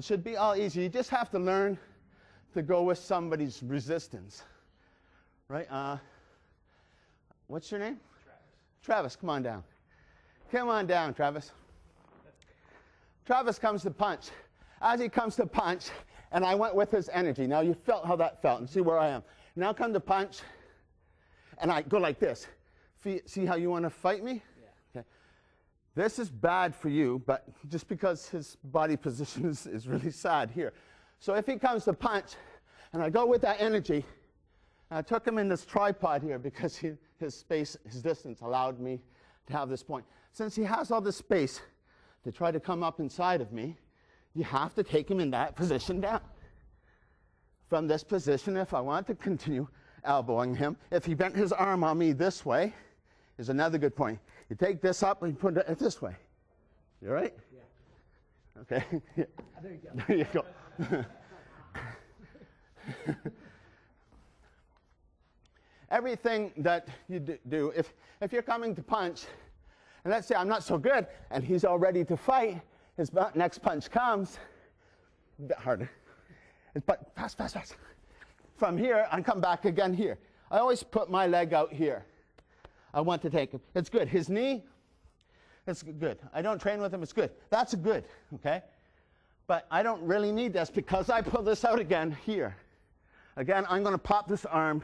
It should be all easy. You just have to learn to go with somebody's resistance. Right? Uh, what's your name? Travis. Travis, come on down. Come on down, Travis. Travis comes to punch. As he comes to punch, and I went with his energy. Now you felt how that felt, and see where I am. Now come to punch, and I go like this. See how you want to fight me? This is bad for you, but just because his body position is, is really sad here. So if he comes to punch, and I go with that energy, I took him in this tripod here because he, his space, his distance allowed me to have this point. Since he has all this space to try to come up inside of me, you have to take him in that position down. From this position, if I want to continue elbowing him, if he bent his arm on me this way, is another good point. You take this up and you put it this way. You all right? Yeah. Okay. there you go. There you go. Everything that you do, if, if you're coming to punch, and let's say I'm not so good, and he's all ready to fight, his next punch comes, a bit harder. But fast, fast, fast. From here, I come back again here. I always put my leg out here. I want to take him. It's good. His knee, it's good. I don't train with him, it's good. That's good, okay? But I don't really need this because I pull this out again here. Again, I'm going to pop this arm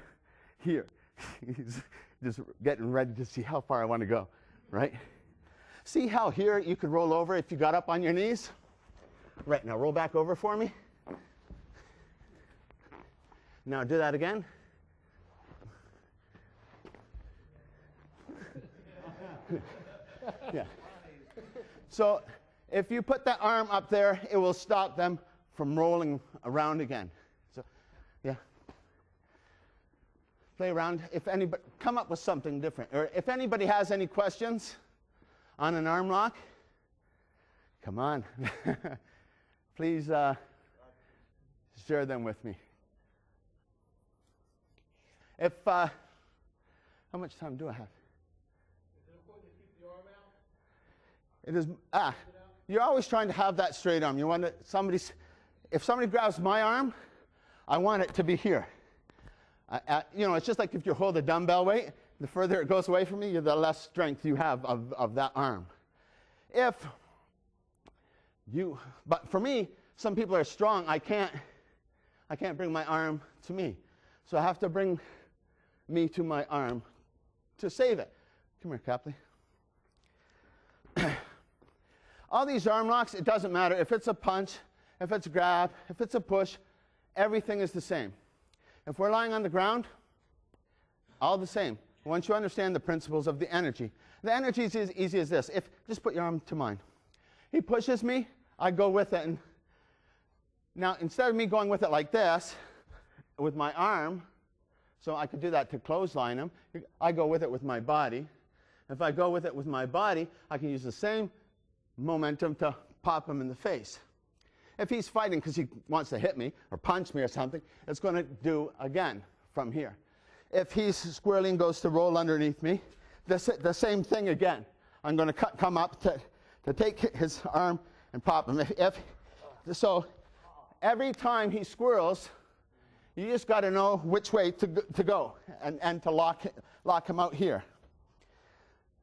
here. He's just getting ready to see how far I want to go, right? See how here you could roll over if you got up on your knees? Right, now roll back over for me. Now do that again. yeah. So if you put that arm up there, it will stop them from rolling around again. So, yeah. Play around. If anybody, come up with something different. Or if anybody has any questions on an arm lock, come on. Please uh, share them with me. If, uh, how much time do I have? It is, ah, you're always trying to have that straight arm. You want to, somebody's, if somebody grabs my arm, I want it to be here. You know, it's just like if you hold a dumbbell weight, the further it goes away from me, you, the less strength you have of, of that arm. If you, but for me, some people are strong. I can't, I can't bring my arm to me. So I have to bring me to my arm to save it. Come here, Capley. All these arm locks, it doesn't matter if it's a punch, if it's a grab, if it's a push, everything is the same. If we're lying on the ground, all the same. Once you understand the principles of the energy, the energy is as easy as this. If just put your arm to mine, he pushes me, I go with it. And now instead of me going with it like this, with my arm, so I could do that to clothesline him, I go with it with my body. If I go with it with my body, I can use the same momentum to pop him in the face. If he's fighting because he wants to hit me or punch me or something, it's going to do again from here. If he's squirreling goes to roll underneath me, the, the same thing again. I'm going to cut, come up to, to take his arm and pop him. If, if so, every time he squirrels, you just got to know which way to, to go and, and to lock, lock him out here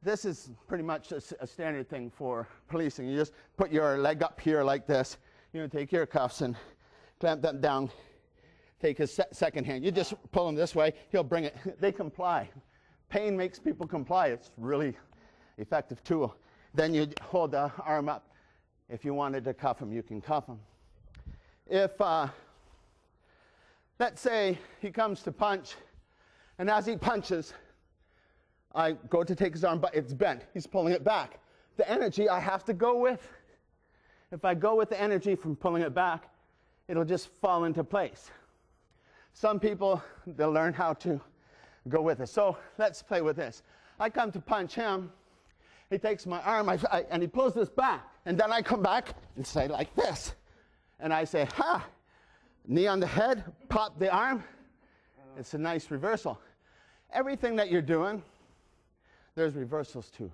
this is pretty much a, a, standard thing for policing. You just put your leg up here like this. You know, take your cuffs and clamp them down. Take his se- second hand. You just pull him this way. He'll bring it. They comply. Pain makes people comply. It's really effective tool. Then you hold the arm up. If you wanted to cuff him, you can cuff him. If, uh, let's say he comes to punch, and as he punches, I go to take his arm, but it's bent. He's pulling it back. The energy I have to go with. If I go with the energy from pulling it back, it'll just fall into place. Some people, they'll learn how to go with it. So let's play with this. I come to punch him. He takes my arm I, I, and he pulls this back. And then I come back and say like this. And I say, ha, knee on the head, pop the arm. It's a nice reversal. Everything that you're doing, there's reversals too.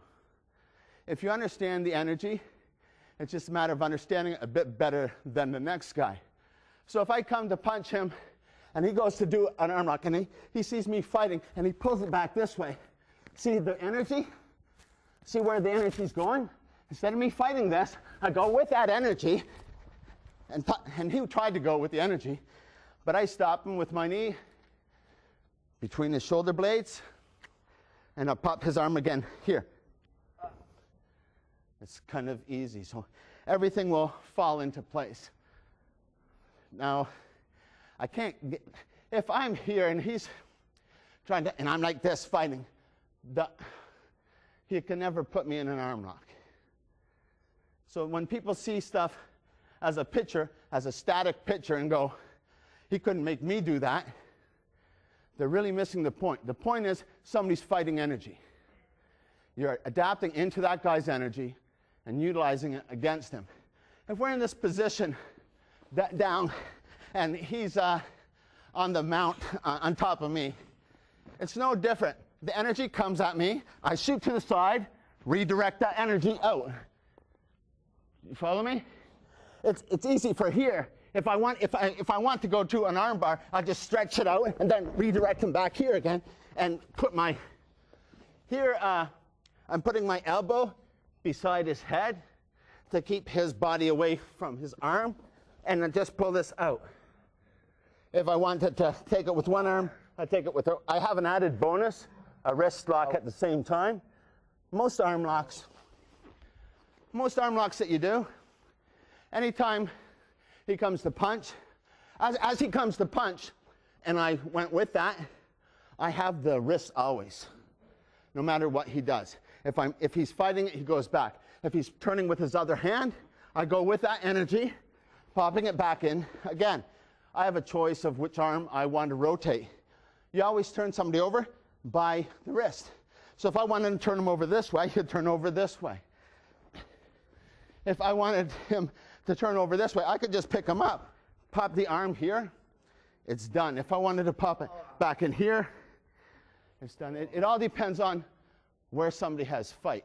If you understand the energy, It's just a matter of understanding it a bit better than the next guy. So if I come to punch him and he goes to do an arm lock and he, he sees me fighting and he pulls it back this way, see the energy? See where the energy's going? Instead of me fighting this, I go with that energy. And, and he tried to go with the energy, but I stopped him with my knee between his shoulder blades, and I'll pop his arm again here. It's kind of easy. So everything will fall into place. Now, I can't get, if I'm here and he's trying to, and I'm like this fighting, the, he can never put me in an arm lock. So when people see stuff as a pitcher, as a static pitcher, and go, he couldn't make me do that, they're really missing the point. The point is somebody's fighting energy. You're adapting into that guy's energy and utilizing it against him. If we're in this position that down and he's uh, on the mount uh, on top of me, it's no different. The energy comes at me, I shoot to the side, redirect that energy out. You follow me? It's, it's easy for here. If I, want, if, I, if I want to go to an arm bar, I'll just stretch it out and then redirect them back here again and put my, here uh, I'm putting my elbow beside his head to keep his body away from his arm and then just pull this out. If I wanted to take it with one arm, I take it with, I have an added bonus, a wrist lock at the same time. Most arm locks, most arm locks that you do, anytime he comes to punch, as, as he comes to punch, and I went with that, I have the wrist always, no matter what he does. If, I'm, if he's fighting it, he goes back. If he's turning with his other hand, I go with that energy, popping it back in. Again, I have a choice of which arm I want to rotate. You always turn somebody over by the wrist. So if I wanted to turn him over this way, he'd turn over this way. If I wanted him to turn over this way, I could just pick him up, pop the arm here, it's done. If I wanted to pop it back in here, it's done. It, it all depends on where somebody has fight.